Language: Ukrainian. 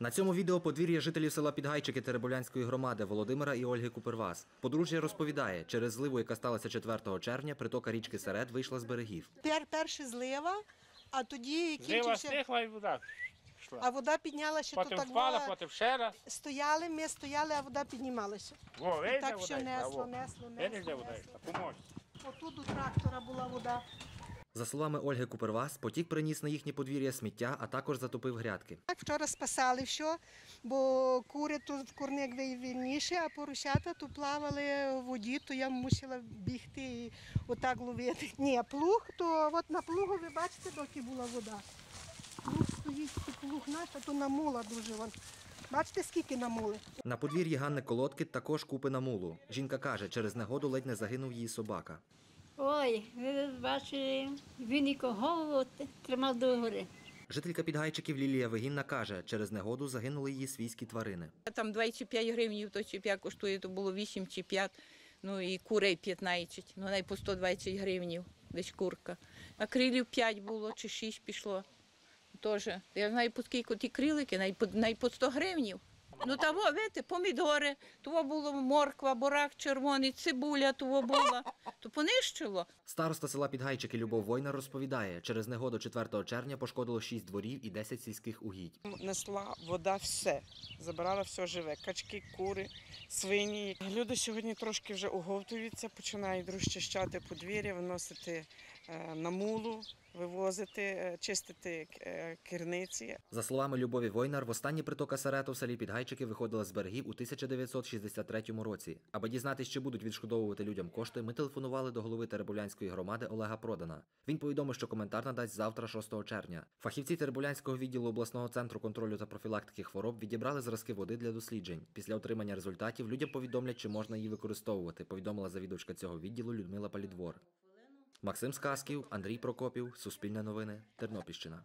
На цьому відео подвір'я жителів села Підгайчики Теребулянської громади Володимира і Ольги Купервас. Подружжя розповідає, через зливу, яка сталася 4 червня, притока річки Серед вийшла з берегів. Пер, перше злива, а тоді Злива кінчився, стихла і вода пішла. а вода піднялася, то Потім так впала, було. потім ще раз. Стояли, ми стояли, а вода піднімалася. Во, І видно, так вода все йшла, несло, во. несло, Видиш, де несло, вода несло. йшла? Поможеш. Отут у трактора була вода. За словами Ольги Купервас, потік приніс на їхнє подвір'я сміття, а також затопив грядки. Так, вчора спасали все, бо кури тут в курник вільніше, а поросята тут плавали в воді, то я мусила бігти і отак ловити. Ні, плуг, то от на плугу ви бачите, доки була вода. Плуг стоїть, плуг наш, а то намула дуже. Вон. Бачите, скільки намули? На подвір'ї Ганни Колодки також купи на мулу. Жінка каже, через негоду ледь не загинув її собака. Ой, ви бачили, він і т- тримав до гори. Жителька Підгайчиків Лілія Вигінна каже, через негоду загинули її свійські тварини. Там 25 гривень, то чіп'я коштує, то було 8 чи 5, ну і курей 15, ну най по 120 гривень, десь курка. А крилів 5 було чи 6 пішло. Теж. Я знаю, по скільки ті крилики, по, по 100 гривень. Ну того, видите, помідори, того було морква, бурак червоний, цибуля того була, то понищило. Староста села Підгайчики Любов Война розповідає, через негоду 4 червня пошкодило 6 дворів і 10 сільських угідь. Несла вода все, забирала все живе, качки, кури, свині. Люди сьогодні трошки вже оговтуються, починають розчищати подвір'я, виносити на мулу, вивозити, е, чистити е, керниці. За словами Любові Войнар, востаннє притока Сарету в селі Підгайчики виходила з берегів у 1963 році. Аби дізнатися, чи будуть відшкодовувати людям кошти, ми телефонували до голови Теребулянської громади Олега Продана. Він повідомив, що коментар надасть завтра, 6 червня. Фахівці Теребулянського відділу обласного центру контролю та профілактики хвороб відібрали зразки води для досліджень. Після отримання результатів людям повідомлять, чи можна її використовувати. Повідомила завідувачка цього відділу Людмила Палідвор. Максим Сказків, Андрій Прокопів, Суспільне новини, Тернопільщина.